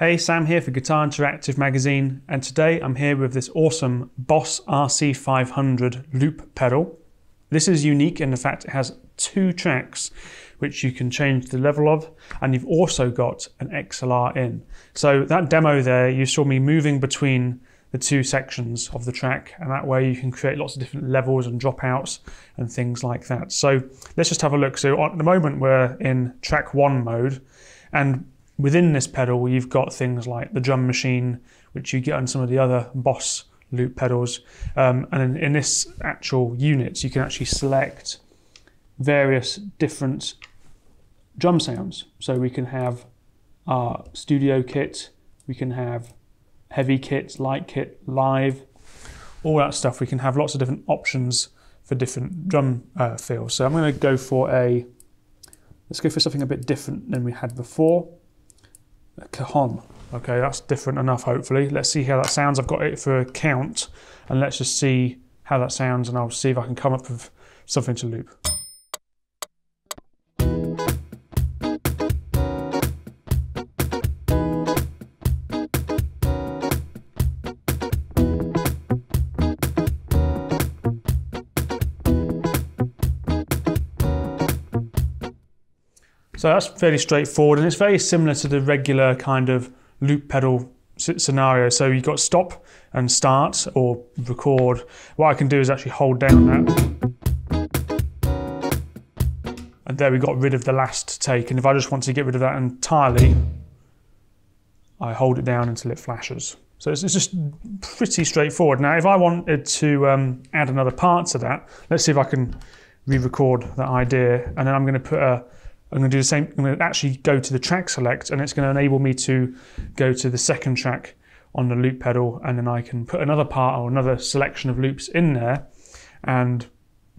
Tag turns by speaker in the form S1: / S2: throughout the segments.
S1: Hey, Sam here for Guitar Interactive magazine, and today I'm here with this awesome Boss RC500 loop pedal. This is unique in the fact it has two tracks which you can change the level of, and you've also got an XLR in. So that demo there, you saw me moving between the two sections of the track, and that way you can create lots of different levels and dropouts and things like that. So let's just have a look. So at the moment we're in track one mode, and Within this pedal, you've got things like the drum machine, which you get on some of the other Boss loop pedals. Um, and in, in, this actual unit, you can actually select various different drum sounds. So we can have our studio kit, we can have heavy kit, light kit, live, all that stuff. We can have lots of different options for different drum uh, fills. So I'm going to go for a, let's go for something a bit different than we had before cajon. Okay, that's different enough, hopefully. Let's see how that sounds. I've got it for a count, and let's just see how that sounds, and I'll see if I can come up with something to loop. So that's fairly straightforward and it's very similar to the regular kind of loop pedal scenario. So you've got stop and start or record. What I can do is actually hold down that. And there we got rid of the last take. And if I just want to get rid of that entirely, I hold it down until it flashes. So it's, just pretty straightforward. Now, if I wanted to um, add another part to that, let's see if I can re-record that idea. And then I'm going to put a I'm going to do the same. I'm going to actually go to the track select and it's going to enable me to go to the second track on the loop pedal and then I can put another part or another selection of loops in there and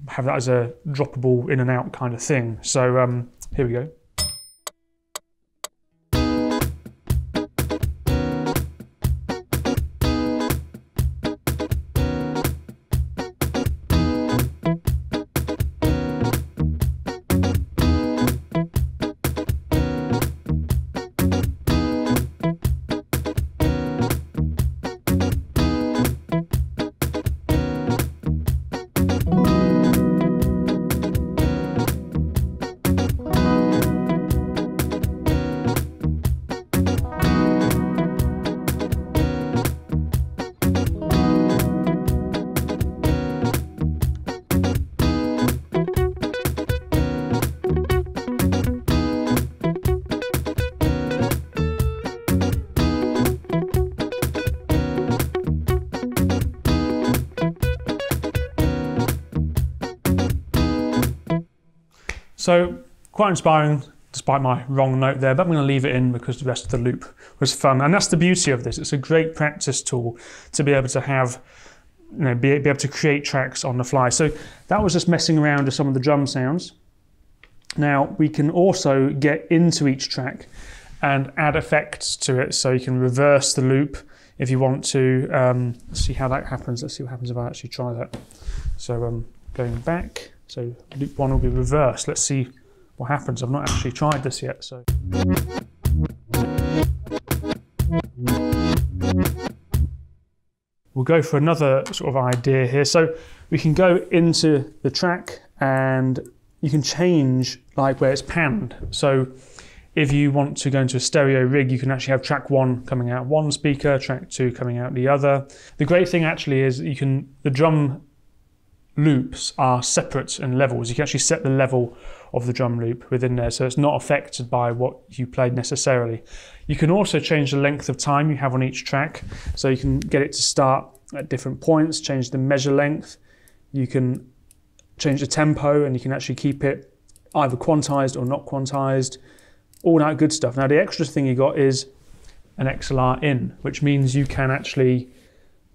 S1: have that as a droppable in and out kind of thing. So um, here we go. So quite inspiring despite my wrong note there, but I'm going to leave it in because the rest of the loop was fun. And that's the beauty of this. It's a great practice tool to be able to have, you know, be, be able to create tracks on the fly. So that was just messing around with some of the drum sounds. Now we can also get into each track and add effects to it. So you can reverse the loop if you want to. Um, see how that happens. Let's see what happens if I actually try that. So um, going back. So loop one will be reversed. Let's see what happens. I've not actually tried this yet. So. We'll go for another sort of idea here. So we can go into the track and you can change like where it's panned. So if you want to go into a stereo rig, you can actually have track one coming out one speaker, track two coming out the other. The great thing actually is you can, the drum loops are separate in levels. You can actually set the level of the drum loop within there, so it's not affected by what you played necessarily. You can also change the length of time you have on each track, so you can get it to start at different points, change the measure length. You can change the tempo, and you can actually keep it either quantized or not quantized. All that good stuff. Now, the extra thing you got is an XLR in, which means you can actually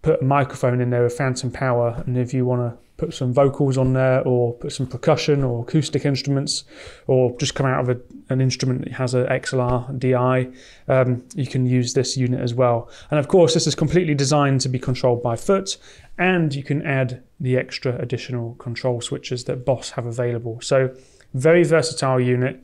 S1: put a microphone in there with phantom power, and if you want to put some vocals on there or put some percussion or acoustic instruments or just come out of a, an instrument that has an XLR DI, um, you can use this unit as well. And of course, this is completely designed to be controlled by foot and you can add the extra additional control switches that Boss have available. So very versatile unit.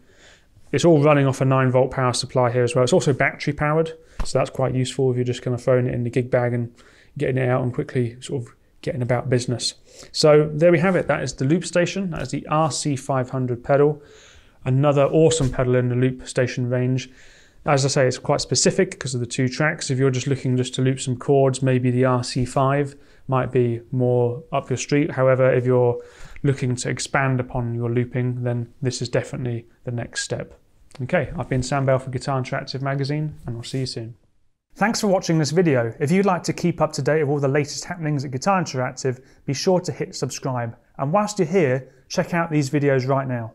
S1: It's all running off a 9 volt power supply here as well. It's also battery powered, so that's quite useful if you're just kind of throwing it in the gig bag and getting it out and quickly sort of getting about business. So there we have it. That is the loop station. That is the RC500 pedal. Another awesome pedal in the loop station range. As I say, it's quite specific because of the two tracks. If you're just looking just to loop some chords, maybe the RC5 might be more up your street. However, if you're looking to expand upon your looping, then this is definitely the next step. Okay, I've been Sam Bell for Guitar Interactive Magazine, and I'll see you soon. Thanks for watching this video. If you'd like to keep up to date with all the latest happenings at Guitar Interactive, be sure to hit subscribe. And whilst you're here, check out these videos right now.